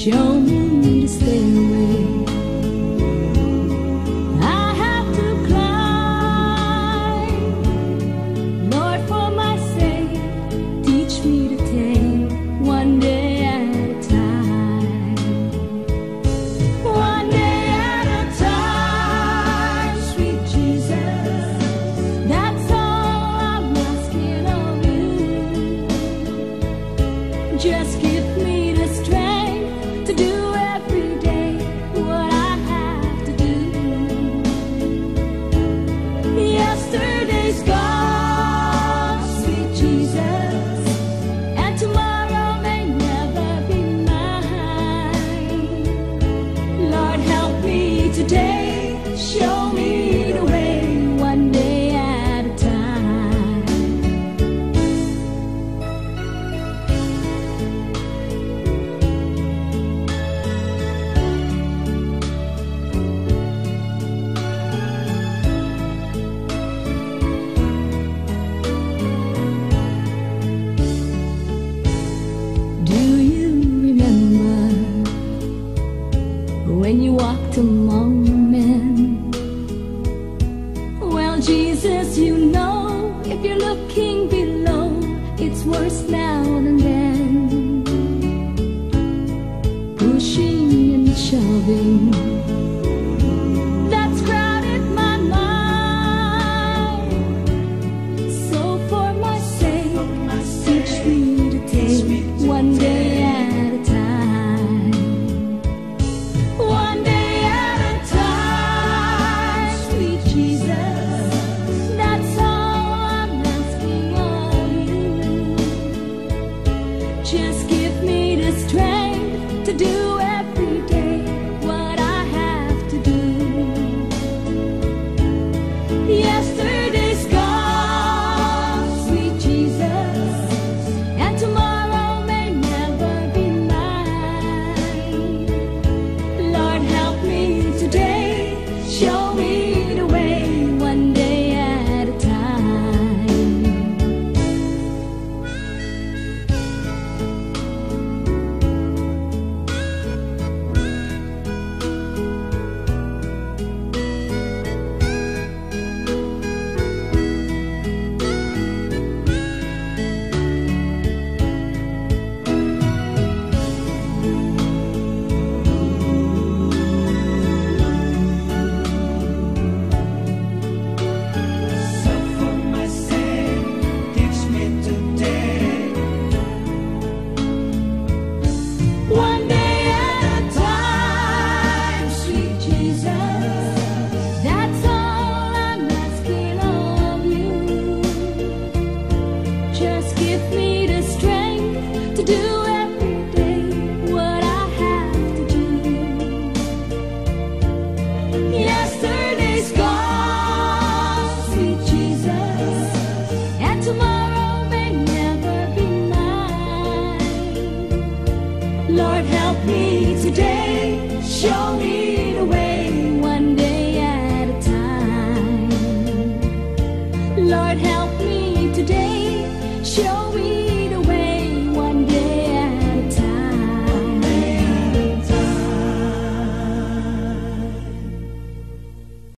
就 Jesus. Jesus, you know if you're looking below, it's worse now than then. Pushing and shoving.